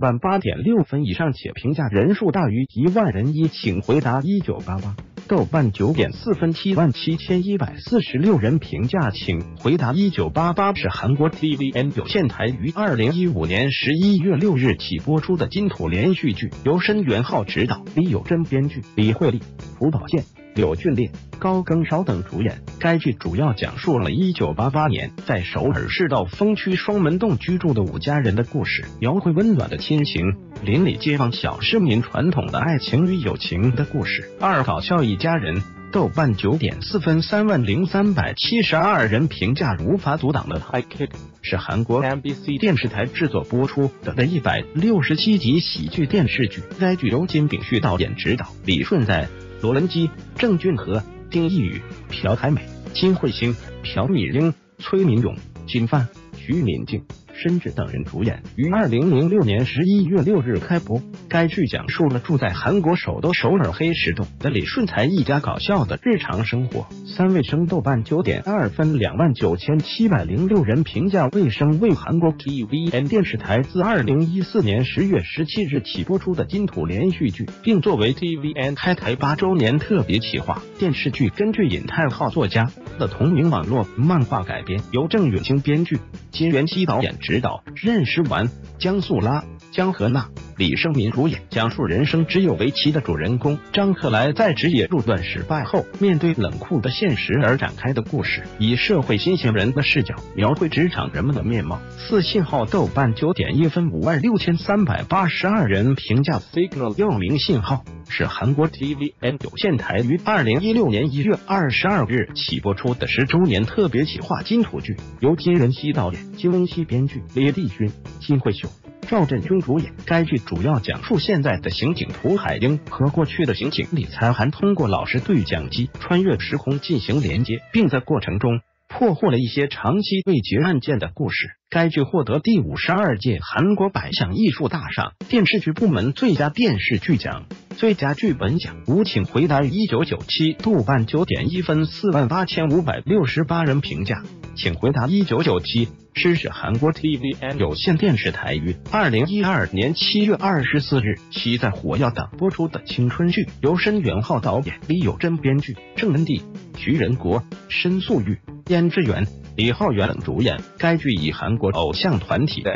瓣八点六分以上且评价人数大于一万人一，请回答一九八八。豆瓣九点四分，七万七千一百四十六人评价，请回答一九八八是韩国 TVN 有线台于二零一五年十一月六日起播出的金土连续剧，由申元浩执导，李友珍编剧，李惠利、朴宝剑。柳俊烈、高更绍等主演。该剧主要讲述了1988年在首尔市道峰区双门洞居住的五家人的故事，描绘温暖的亲情、邻里街坊小市民传统的爱情与友情的故事。二搞笑一家人，豆瓣九点四分，三万零三百七十二人评价无法阻挡的 High Kick，是韩国 MBC 电视台制作播出的的一百六十七集喜剧电视剧。该剧由金炳旭导演执导，李顺在。罗伦基、郑俊和、丁义宇、朴海美、金慧星、朴敏英、崔明勇、金范、徐敏静。申智等人主演，于二零零六年十一月六日开播。该剧讲述了住在韩国首都首尔黑石洞的李顺才一家搞笑的日常生活。三卫生豆瓣九点二分，两万九千七百零六人评价。卫生为韩国 TVN 电视台自二零一四年十月十七日起播出的金土连续剧，并作为 TVN 开台八周年特别企划。电视剧根据尹泰浩作家的同名网络漫画改编，由郑允清编剧，金元熙导演。执导任时完、姜素拉、江河娜、李胜民主演，讲述人生只有围棋的主人公张克莱在职业路段失败后，面对冷酷的现实而展开的故事，以社会新鲜人的视角描绘职场人们的面貌。四信号豆瓣九点一分，五万六千三百八十二人评价。Signal 又名信号。是韩国 TVN 有线台于二零一六年一月二十二日起播出的十周年特别企划金土剧，由金仁熙导演、金文熙编剧，李帝勋、金惠秀、赵振军主演。该剧主要讲述现在的刑警涂海英和过去的刑警李才涵通过老师对讲机穿越时空进行连接，并在过程中破获了一些长期未结案件的故事。该剧获得第五十二届韩国百想艺术大赏电视剧部门最佳电视剧奖。最佳剧本奖，无请回答。一九九七，豆瓣九点一分，四万八千五百六十八人评价，请回答。一九九七，是是韩国 TVN 有线电视台于二零一二年七月二十四日起在火药档播出的青春剧，由申元浩导演，李友珍编剧，郑恩地、徐仁国、申素玉、燕之源、李浩源等主演。该剧以韩国偶像团体的。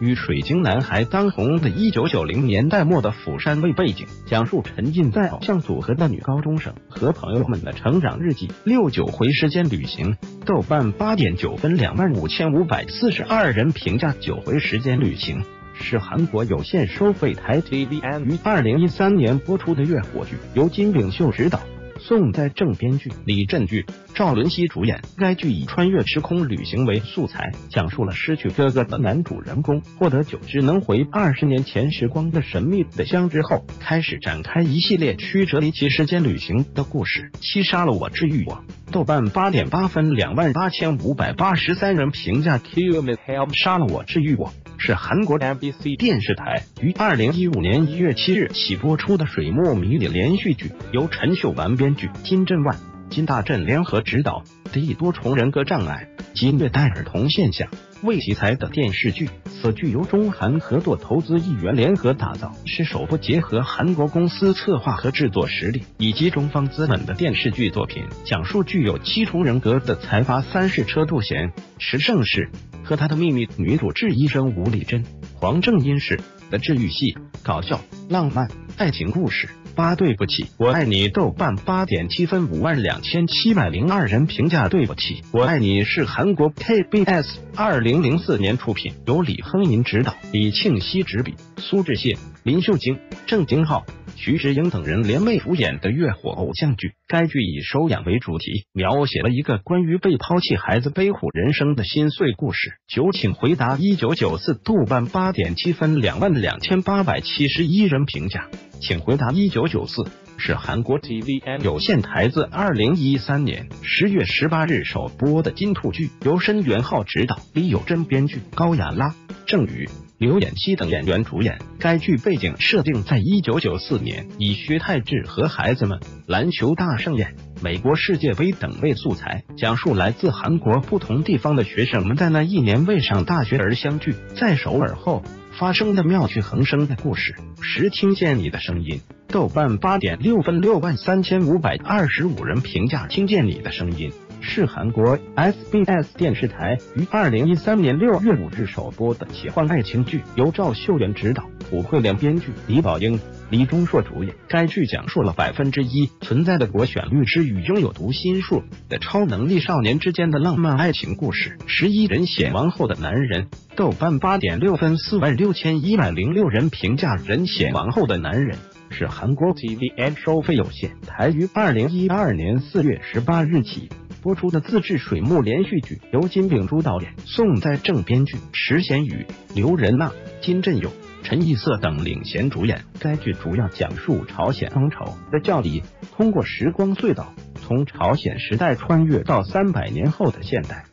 与水晶男孩当红的一九九零年代末的釜山为背景，讲述沉浸在偶像组合的女高中生和朋友们的成长日记。六九回时间旅行，豆瓣八点九分，两万五千五百四十二人评价。九回时间旅行是韩国有线收费台 TVN 于二零一三年播出的月火剧，由金炳秀执导。宋在正编剧，李振剧，赵伦熙主演。该剧以穿越时空旅行为素材，讲述了失去哥哥的男主人公获得九只能回二十年前时光的神秘的箱之后，开始展开一系列曲折离奇时间旅行的故事。七杀了我，治愈我。豆瓣八点八分，两万八千五百八十三人评价。Kill me, help 杀了我，治愈我。是韩国 MBC 电视台于二零一五年一月七日起播出的水墨迷你连续剧，由陈秀完编剧，金振万、金大镇联合执导。的多重人格障碍及虐待儿童现象为题材的电视剧，此剧由中韩合作投资议员联合打造，是首部结合韩国公司策划和制作实力以及中方资本的电视剧作品。讲述具有七重人格的财阀三世车渡贤、池胜世。和他的秘密女主治医生吴丽珍、黄正英式的治愈系搞笑浪漫爱情故事。八对不起，我爱你。豆瓣八点七分，五万两千七百零二人评价。对不起，我爱你是韩国 KBS 二零零四年出品，由李亨银执导，李庆熙执笔，苏志燮、林秀晶、郑京浩。徐志英等人联袂主演的月火偶像剧，该剧以收养为主题，描写了一个关于被抛弃孩子悲苦人生的心碎故事。九请回答。一九九四，豆瓣八点七分，两万两千八百七十一人评价，请回答。一九九四是韩国 TVN 有线台自二零一三年十月十八日首播的金兔剧，由申元浩执导，李友珍编剧，高雅拉、郑宇。刘演熙等演员主演。该剧背景设定在一九九四年，以薛泰智和孩子们、篮球大盛宴、美国世界杯等为素材，讲述来自韩国不同地方的学生们在那一年为上大学而相聚，在首尔后发生的妙趣横生的故事，时听见你的声音。豆瓣八点六分，六万三千五百二十五人评价，听见你的声音。是韩国 SBS 电视台于二零一三年六月五日首播的奇幻爱情剧，由赵秀媛执导，朴慧莲编剧，李宝英、李钟硕主演。该剧讲述了百分之一存在的国选律师与拥有读心术的超能力少年之间的浪漫爱情故事。十一人显王后的男人，豆瓣八点六分，四万六千一百零六人评价。人显王后的男人是韩国 TVN 收费有限，台于二零一二年四月十八日起。播出的自制水木连续剧，由金秉洙导演，宋在正编剧，池贤宇、刘仁娜、金振勇、陈义瑟等领衔主演。该剧主要讲述朝鲜王朝的教理，通过时光隧道，从朝鲜时代穿越到三百年后的现代。